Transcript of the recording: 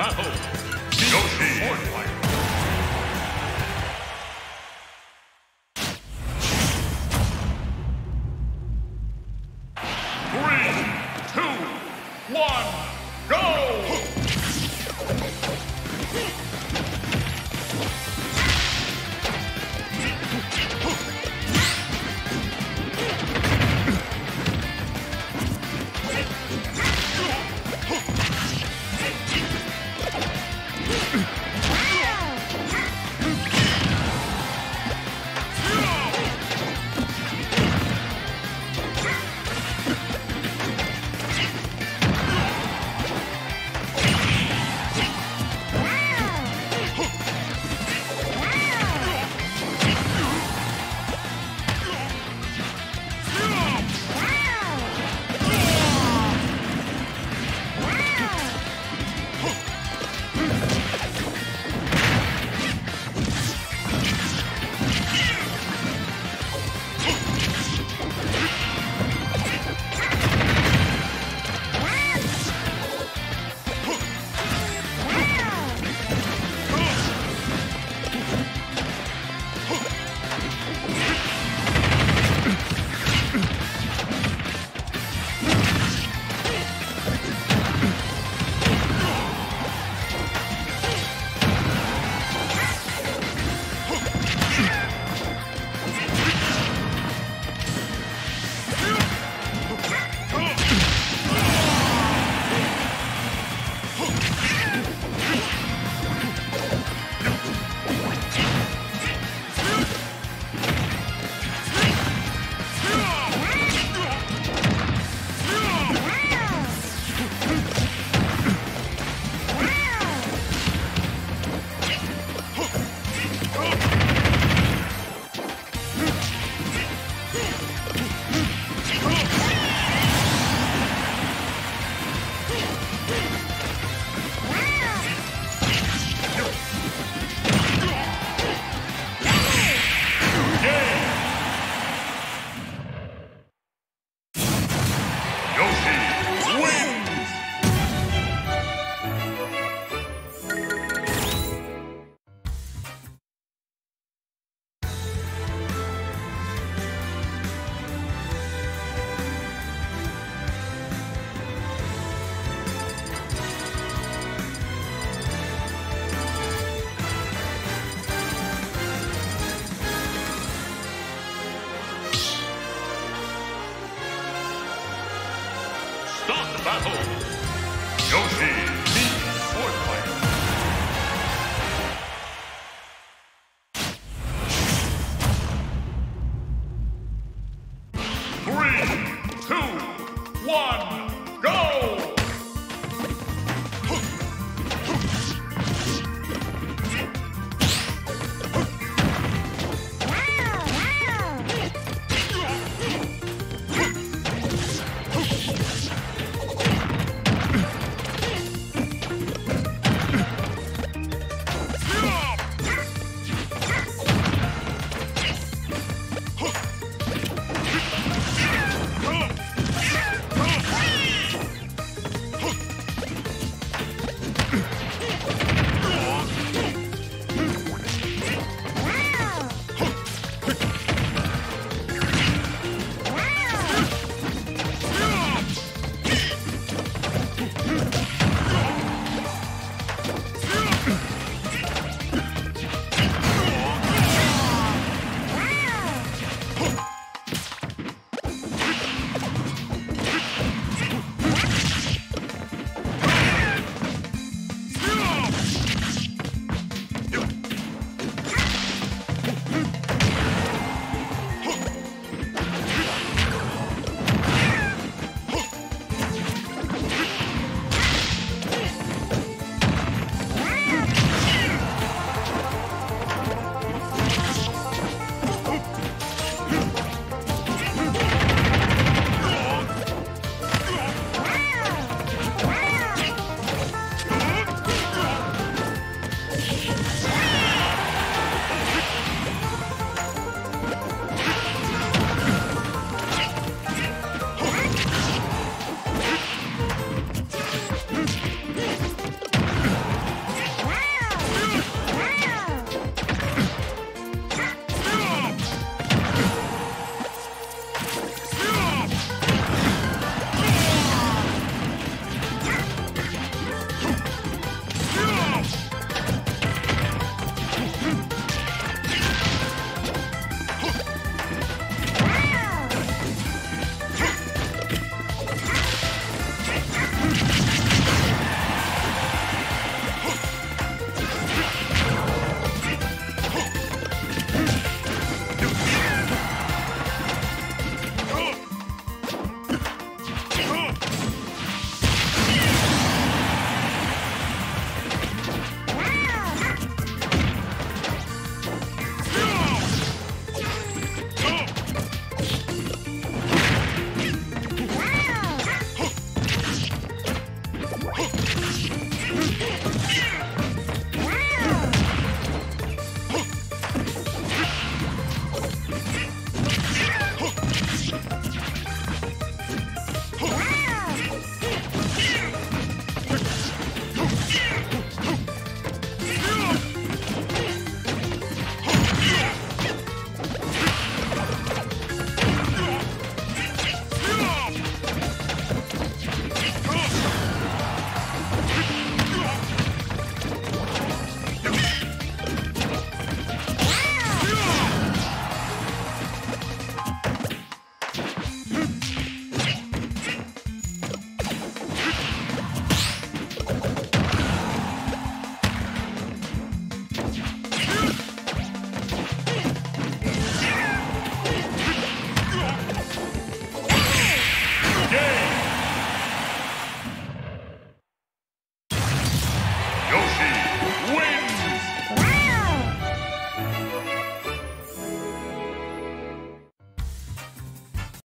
battle. Yoshi. Sword fight. Three, two, one! battle. Yoshi the Sword Player. Three, two, one, go!